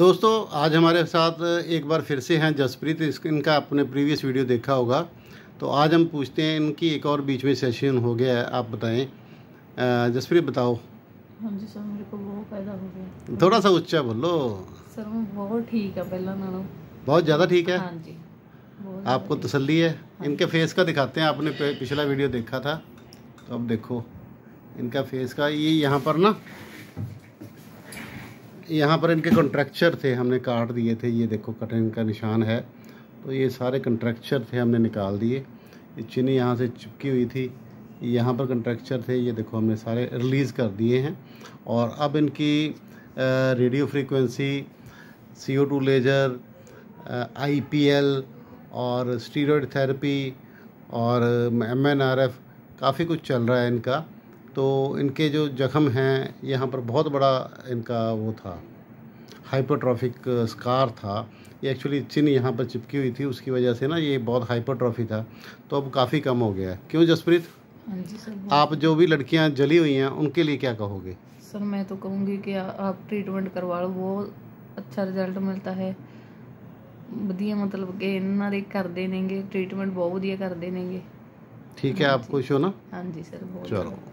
दोस्तों आज हमारे साथ एक बार फिर से हैं जसप्रीत। इनका आपने प्रीवियस वीडियो देखा होगा। तो आज हम पूछते हैं इनकी एक और बीच में सेशन हो गया है आप बताएँ। जसप्रीत बताओ। हाँ जी सर मेरे को बहुत फ़ायदा हो गया। थोड़ा सा उच्चा बोलो। सर मैं बहुत ठीक है पहला नालों बहुत ज़्यादा ठीक है? हाँ जी आपको तसल्ली है? हाँ इनके फेस का दिखाते हैं आपने पिछला वीडियो देखा था। तो अब देखो इनका फेस का ये यहाँ पर ना यहाँ पर इनके कॉन्ट्रैक्चर थे, हमने काट दिए थे। ये देखो कटिंग का निशान है। तो ये सारे कॉन्ट्रैक्चर थे, हमने निकाल दिए। चीनी यहाँ से चिपकी हुई थी। यहाँ पर कॉन्ट्रैक्चर थे। ये देखो, हमने सारे रिलीज़ कर दिए हैं। और अब इनकी radio frequency C O two laser I P L और स्टीरोड थेरेपी और एम एन आर एफ़ काफ़ी कुछ चल रहा है इनका। तो इनके जो जख्म हैं यहाँ पर बहुत बड़ा इनका वो था हाइपरट्रॉफिक स्कार था ये एक्चुअली चिन यहाँ पर चिपकी हुई थी उसकी वजह से ना ये बहुत हाइपरट्रॉफी था तो अब काफ़ी कम हो गया है क्यों जसप्रीत हाँ जी सर बहुत- आप जो भी लड़कियाँ जली हुई हैं उनके लिए क्या कहोगे सर मैं तो कहूँगी कि आ- आप ट्रीटमेंट करवा लो बहुत अच्छा ਰਿਜ਼ਲਟ ਮਿਲਦਾ ਹੈ ਵਧੀਆ ਮਤਲਬ ਕਿ ਇਹਨਾਂ ਦੇ ਕਰਦੇ ਨੇਗੇ ਟ੍ਰੀਟਮੈਂਟ ਬਹੁਤ ਵਧੀਆ ਕਰਦੇ ਨੇਗੇ ठीक है आप खुश हो ना ਹਾਂਜੀ ਸਰ ਬਹੁਤ चलो ਜ਼ਿਆਦਾ।